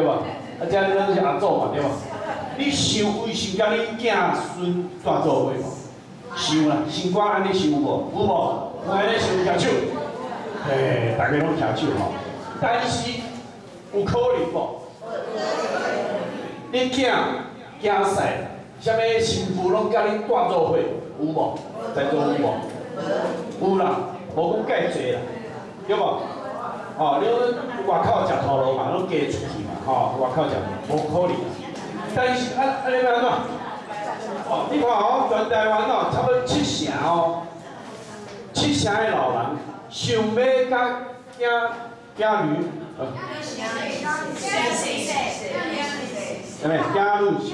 对吧？啊，这你拢是阿祖嘛，对吧？你想为想甲你囝孙带做伙无？想啦，心肝安尼想无？有无？有安尼想举手？嘿，大家拢举手吼。但是有可能无？你囝囝婿，啥物媳妇拢甲你带做伙，有无？在座有无？有啦，无讲介济啦，对无？哦，你外口食土路嘛，拢嫁出去哦，外口食无可能。但是啊，安尼要安怎？哦，你看哦，全台湾哦，差不多七成哦，七成的老人想要甲囝囝女，呃，啥物？囝女是，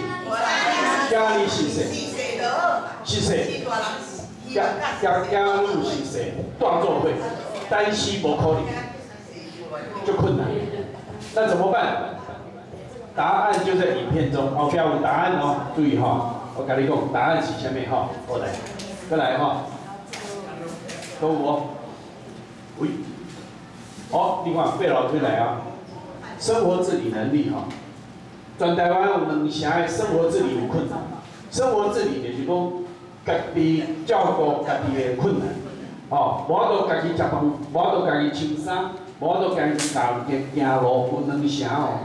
囝女是谁？是谁？囝囝囝女是谁？带做伙，但是无可能，就困难。那怎么办？答案就在影片中，哦，不要问答案哦，注意哈，我跟你讲，答案是前面哈，过来，过来哈，都我，喂，好，你看贝老师来啊，生活自理能力哈，全台湾有两成的生活自理有困难，生活自理就是讲家己照顾家己的困难，哦，我都家己食饭，我都家己穿衫，无法度家己行行路，有两成哦。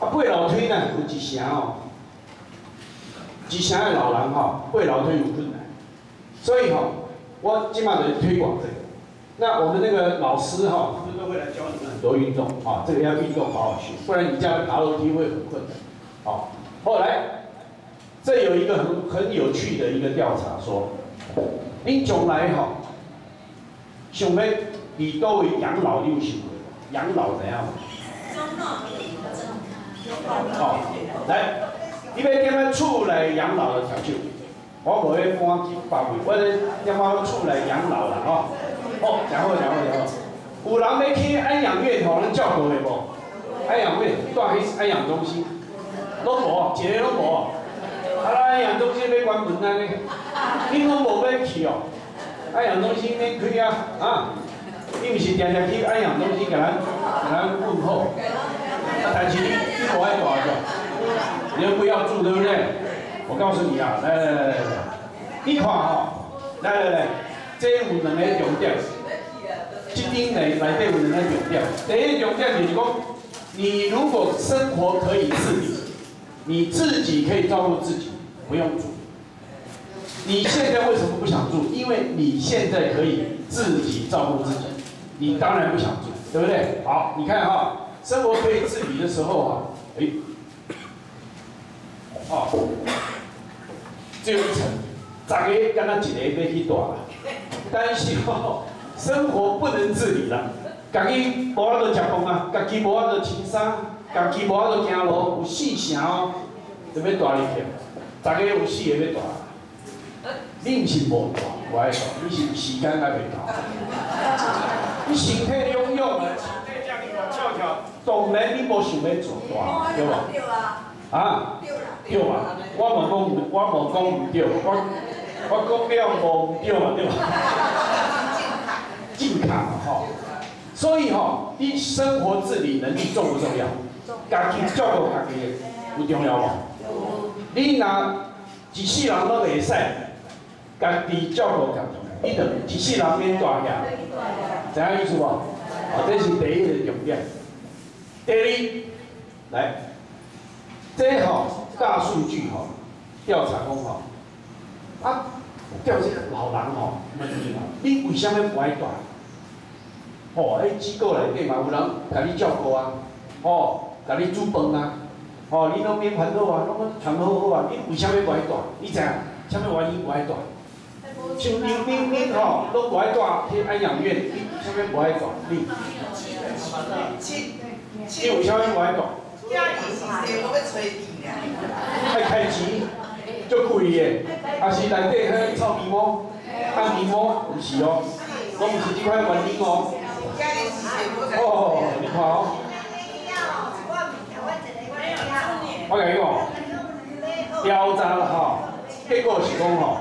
啊，爬楼梯呢，有一成哦，一成的老人吼，爬楼梯有困难，所以吼，我今嘛在推广这个。那我们那个老师哈，他们都会来教你们很多运动啊，这个要运动好好学，不然你这样爬楼梯会很困难。好，后来这有一个很很有趣的一个调查说，你将来哈，想要你都位养老你有想过？养老怎样？哦，来，你要点样厝内养老的调酒？我无要搬去别位，我咧点样厝内养老啦吼。哦，然后然后然后，有人要去安养院吼，咱照顾的无？安养院住去安养中心，拢无，一个拢无。啊，安养中心要关门啊呢？你拢无要去哦？安养中心免开啊？啊？你毋是定定去安养东西给咱给咱问候？啊，但是你你不爱住就，你又不要住，对不对？我告诉你啊，来来来来来，你看吼，来来来，这有两个重点，这边内内底有两个重点。第一重点就是讲，你如果生活可以自理，你自己可以照顾自己，不用住。你现在为什么不想住？因为你现在可以自己照顾自己，你当然不想住，对不对？好，你看哈。生活可以自理的时候啊，哎，哦，只有一层，十个跟他一个要去大啦。但是哦，生活不能自理了，家己无法度食饭啊，家己无法度穿衫，家己无法度行路，有四成哦，就要大入去，十个有四个要大。你毋是无大，我爱大，你是时间还未到，你身体臃肿啊。当然你无想要做大，对无？啊？对嘛？我无讲，我无讲唔对，我我讲了无唔对嘛，对嘛？健康嘛，吼。所以吼，你生活自理能力重不重要？家己照顾家己有重要无？你若一世人都袂使，家己照顾家己，你着一世人免大遐，知影意思无？啊，这是第一个重点。第二，来，这吼大数据吼调查讲吼，啊，调查老人吼问你吼，你为什么不爱大？吼，迄机构内底嘛有人甲你照顾啊，吼，甲你煮饭啊，吼，你拢免烦恼啊，拢全好好啊，你为什么不爱大？你知影？什么原因不爱大？像你你你吼，拢不爱大去安养院，你什么不爱大？你？你有啥物无爱讲？爱开钱，足贵的，啊是内底迄臭皮毛、臭皮毛，毋是哦，拢毋是即款原因哦。哦，你看哦。我甲你讲，调查了吼，结果是讲吼，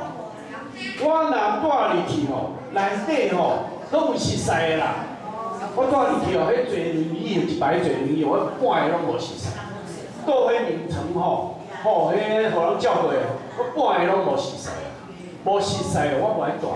我若带入去吼，内底吼，拢有熟悉的啦。我带入去吼，迄侪年伊有，一排坐轮椅，我半个拢无熟悉。到迄名堂吼，吼，迄互人照顾的，我半个拢无熟悉，无熟悉的，我无爱带。